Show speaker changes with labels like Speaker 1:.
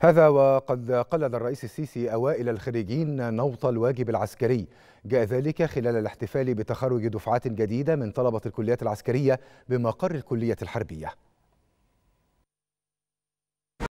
Speaker 1: هذا وقد قلد الرئيس السيسي أوائل الخريجين نوط الواجب العسكري. جاء ذلك خلال الاحتفال بتخرج دفعات جديدة من طلبة الكليات العسكرية بمقر الكلية الحربية.